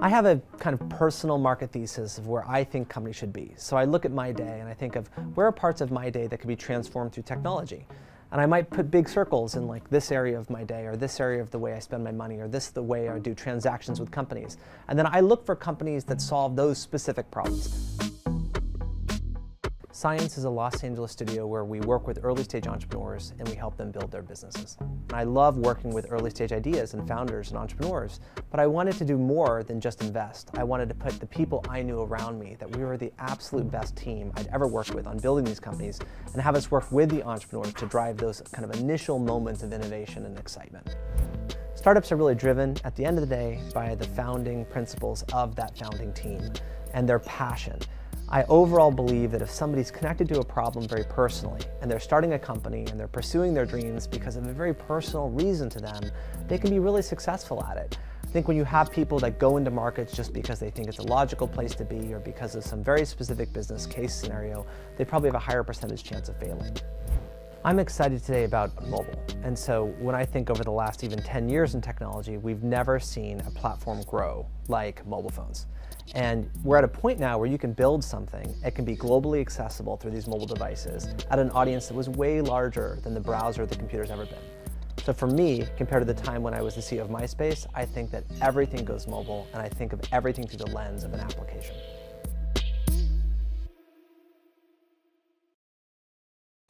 I have a kind of personal market thesis of where I think companies should be. So I look at my day and I think of where are parts of my day that could be transformed through technology. And I might put big circles in like this area of my day or this area of the way I spend my money or this the way I do transactions with companies. And then I look for companies that solve those specific problems. Science is a Los Angeles studio where we work with early stage entrepreneurs and we help them build their businesses. I love working with early stage ideas and founders and entrepreneurs, but I wanted to do more than just invest. I wanted to put the people I knew around me, that we were the absolute best team I'd ever worked with on building these companies, and have us work with the entrepreneurs to drive those kind of initial moments of innovation and excitement. Startups are really driven, at the end of the day, by the founding principles of that founding team and their passion. I overall believe that if somebody's connected to a problem very personally and they're starting a company and they're pursuing their dreams because of a very personal reason to them, they can be really successful at it. I think when you have people that go into markets just because they think it's a logical place to be or because of some very specific business case scenario, they probably have a higher percentage chance of failing. I'm excited today about mobile. And so when I think over the last even 10 years in technology, we've never seen a platform grow like mobile phones. And we're at a point now where you can build something, it can be globally accessible through these mobile devices at an audience that was way larger than the browser the computer's ever been. So for me, compared to the time when I was the CEO of MySpace, I think that everything goes mobile and I think of everything through the lens of an application.